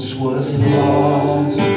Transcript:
once was lost